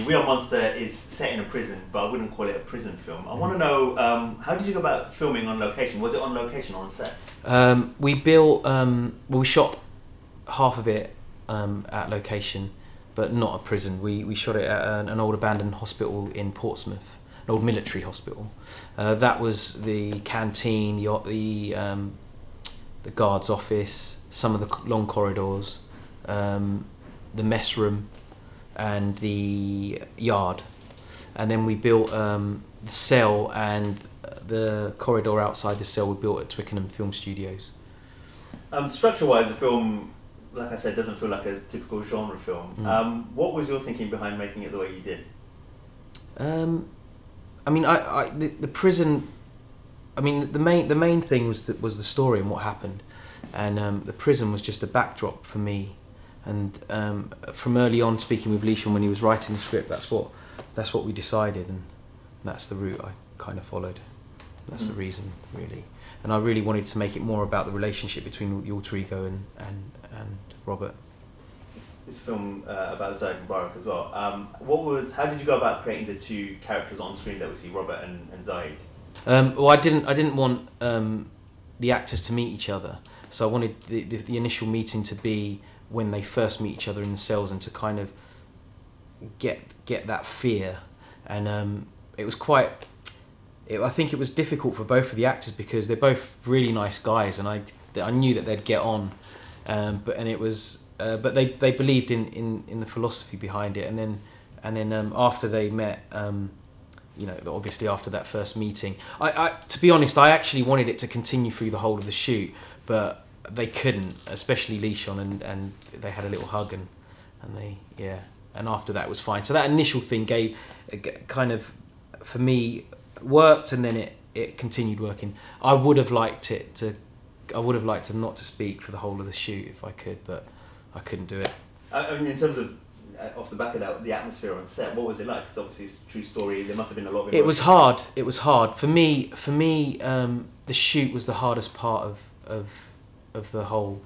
We Are Monster is set in a prison, but I wouldn't call it a prison film. I want to know um, how did you go about filming on location? Was it on location or on sets? Um, we built, um, well, we shot half of it um, at location, but not a prison. We, we shot it at an, an old abandoned hospital in Portsmouth, an old military hospital. Uh, that was the canteen, the, the, um, the guard's office, some of the long corridors, um, the mess room, and the yard. And then we built um, the cell and the corridor outside the cell we built at Twickenham Film Studios. Um, structure-wise, the film, like I said, doesn't feel like a typical genre film. Mm. Um, what was your thinking behind making it the way you did? Um, I mean, I, I the, the prison. I mean, the main the main thing was that was the story and what happened, and um, the prison was just a backdrop for me. And um, from early on, speaking with Leeshon when he was writing the script, that's what that's what we decided, and that's the route I kind of followed. That's the Mm. reason, really. And I really wanted to make it more about the relationship between the alter ego and and, and Robert. This, it's a film uh, about Zahid Mubarek as well. Um, what was? How did you go about creating the two characters on screen that we see, Robert and, and Zahid? Um, well, I didn't. I didn't want um, the actors to meet each other, so I wanted the, the, the initial meeting to be when they first meet each other in the cells, and to kind of get get that fear. And um, it was quite. It, I think it was difficult for both of the actors because they're both really nice guys, and I I knew that they'd get on. Um, but and it was. Uh, but they, they believed in, in, in the philosophy behind it, and then and then um, after they met. Um, you know, obviously after that first meeting. I, I, to be honest, I actually wanted it to continue through the whole of the shoot, but they couldn't, especially Leeshon, and, and they had a little hug, and, and they, yeah, and after that was fine. So that initial thing gave, kind of, for me, worked, and then it, it continued working. I would have liked it to, I would have liked to not to speak for the whole of the shoot if I could, but I couldn't do it. I, I mean, in terms of uh, off the back of that, the atmosphere on set, what was it like? Because obviously it's a true story. There must have been a lot of. It was hard. It was hard for me. For me, um, the shoot was the hardest part of of of the whole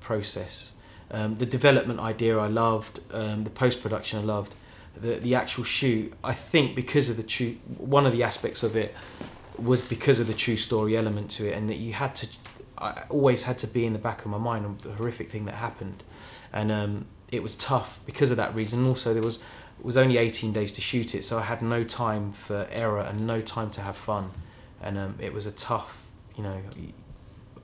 process. Um, the development idea I loved. Um, the post production I loved. The the actual shoot. I think because of the true one of the aspects of it was because of the true story element to it, and that you had to. I always had to be in the back of my mind of the horrific thing that happened, and um, it was tough because of that reason. Also, there was was only 18 days to shoot it, so I had no time for error and no time to have fun, and um, it was a tough. You know,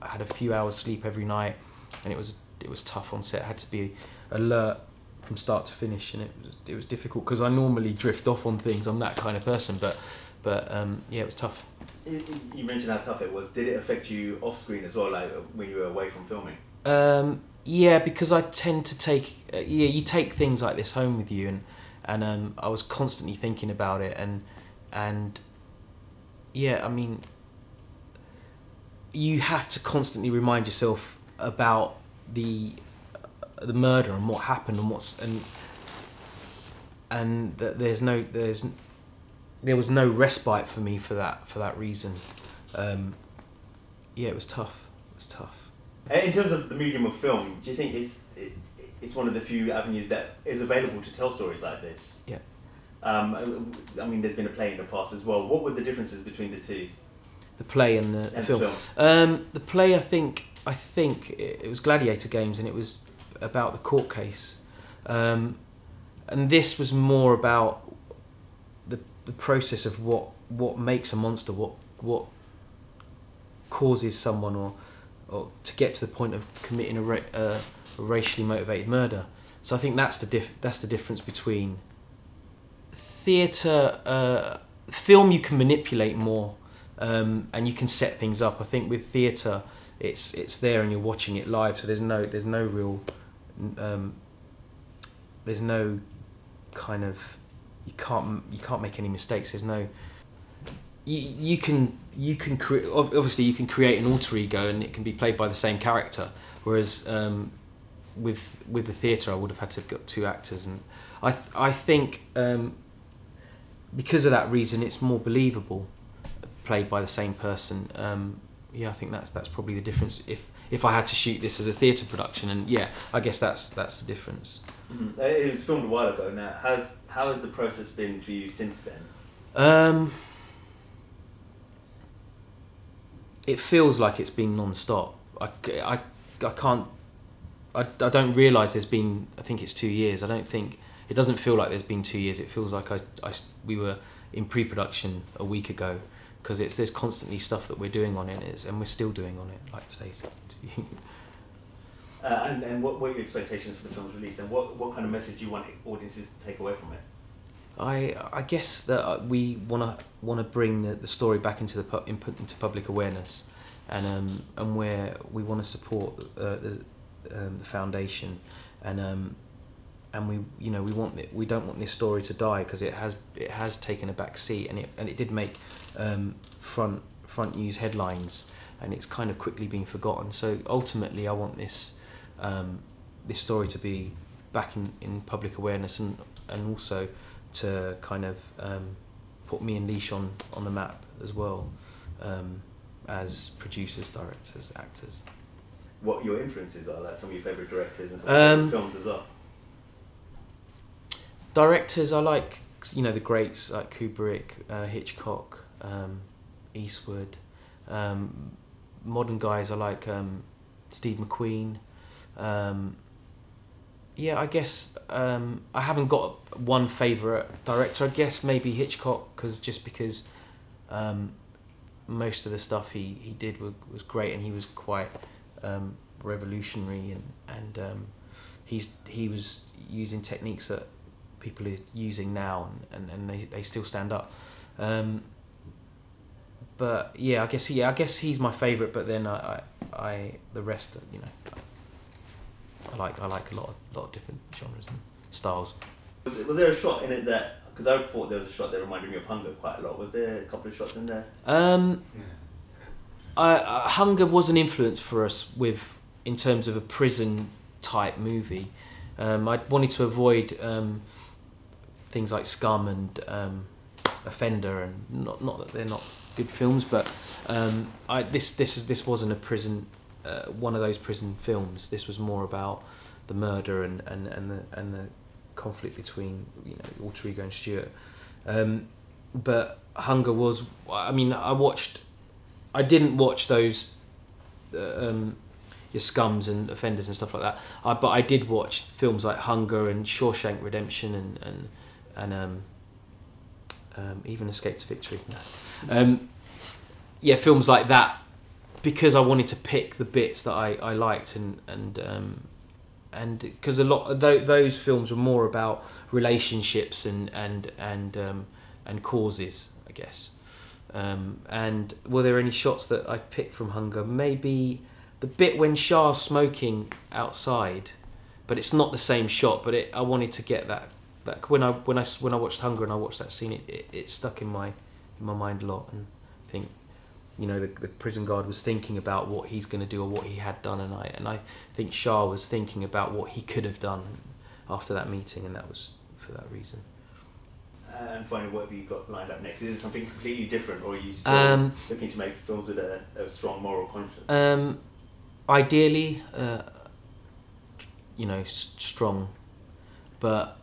I had a few hours sleep every night, and it was it was tough on set. I had to be alert from start to finish, and it was it was difficult because I normally drift off on things. I'm that kind of person, but but um, yeah, it was tough. You- mentioned how tough it was. Did it affect you off screen as well, like when you were away from filming? Um, yeah, because I tend to take uh, yeah you take things like this home with you, and and um, I was constantly thinking about it, and and yeah, I mean, you have to constantly remind yourself about the the murder and what happened and what's and and that there's no there's there was no respite for me for that for that reason. Um, yeah, it was tough. It was tough. Uh, In terms of the medium of film, do you think it's it, it's one of the few avenues that is available to tell stories like this? Yeah. Um, I mean, there's been a play in the past as well. What were the differences between the two? The play and the, the And film. film. Um, the play, I think, I think it, it was Gladiator Games, and it was about the court case, um, and this was more about the the process of what what makes a monster, what what causes someone or or to get to the point of committing a, ra- uh, a racially motivated murder. So I think that's the diff- that's the difference between theatre, uh, film. You can manipulate more um, and you can set things up. I think with theatre, it's it's there and you're watching it live, so there's no there's no real um, there's no kind of you can't you can't make any mistakes. There's no you, you can you can create obviously you can create an alter ego and it can be played by the same character. Whereas um, with with the theatre, I would have had to have got two actors, and I th- I think um, because of that reason, it's more believable played by the same person. Um, yeah, I think that's that's probably the difference. If if I had to shoot this as a theatre production, and yeah, I guess that's that's the difference. Mhm. It was filmed a while ago. Now, how's how has the process been for you since then? Um, it feels like it's been non-stop. I, I, I can't. I, I don't realise there's been. I think it's two years. I don't think it doesn't feel like there's been two years. It feels like I, I we were in pre-production a week ago because it's there's constantly stuff that we're doing on it, is, and we're still doing on it. Like today's interview. Uh, and and what, what are your expectations for the film's release? And what, what kind of message do you want audiences to take away from it? I I guess that uh, we want to want to bring the, the story back into the pu- input into public awareness, and um and where we want to support uh, the um, the foundation, and um and we you know we want we don't want this story to die because it has it has taken a back seat and it and it did make um front front news headlines and it's kind of quickly been forgotten. So ultimately, I want this um, this story to be back in, in public awareness and and also to kind of um, put me and Leeshon, on the map as well um, as producers, directors, actors. What your influences are, like some of your favourite directors and some of your Um, favourite films as well. Directors, I like you know the greats like Kubrick, uh, Hitchcock, um, Eastwood. Um, modern guys, I like um, Steve McQueen. Um, yeah, I guess um, I haven't got one favourite director. I guess maybe Hitchcock, because just because um, most of the stuff he, he did was, was great, and he was quite revolutionary, and and he's he was using techniques that people are using now, and, and, and they, they still stand up. Um, but yeah, I guess yeah, I guess he's my favourite. But then I, I, I the rest, you know, I like I like a lot of lot of different genres and styles. Was, was there a shot in it that? Because I thought there was a shot that reminded me of Hunger quite a lot. Was there a couple of shots in there? Um, I, uh, Hunger was an influence for us with in terms of a prison type movie. Um, I wanted to avoid um, things like Scum and um, Offender, and not not that they're not good films, but um, I, this this this wasn't a prison uh, one of those prison films. This was more about the murder and, and, and the and the conflict between you know Alter Ego and Stewart. Um, but Hunger was. I mean, I watched. I didn't watch those. Uh, um, your scums and offenders and stuff like that. I, but I did watch films like Hunger and Shawshank Redemption and and and um, um, even Escape to Victory. No. Um, yeah, films like that because I wanted to pick the bits that I, I liked and and um, and because a lot of th- those films were more about relationships and and and um, and causes, I guess. Um, and were there any shots that I picked from Hunger? Maybe the bit when Shah's smoking outside, but it's not the same shot. But it, I wanted to get that that when I when I when I watched Hunger and I watched that scene, it, it, it stuck in my in my mind a lot. And I think you know the, the prison guard was thinking about what he's going to do or what he had done, and I and I think Shah was thinking about what he could have done after that meeting, and that was for that reason. Uh, and finally, what have you got lined up next? Is it something completely different, or are you still Um, looking to make films with a, a strong moral conscience? Um, ideally, uh, you know, s- strong, but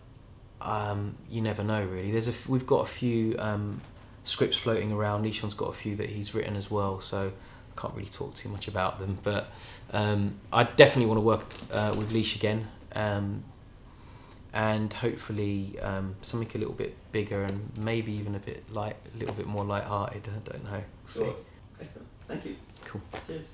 um, you never know really. There's a f- we've got a few um, scripts floating around. Leeshon's got a few that he's written as well, so I can't really talk too much about them. But um, I definitely want to work uh, with Leash again. Um, and hopefully um, something a little bit bigger and maybe even a bit light, a little bit more light-hearted. I don't know. We'll see. Sure. Excellent. Thank you. Cool. Cheers.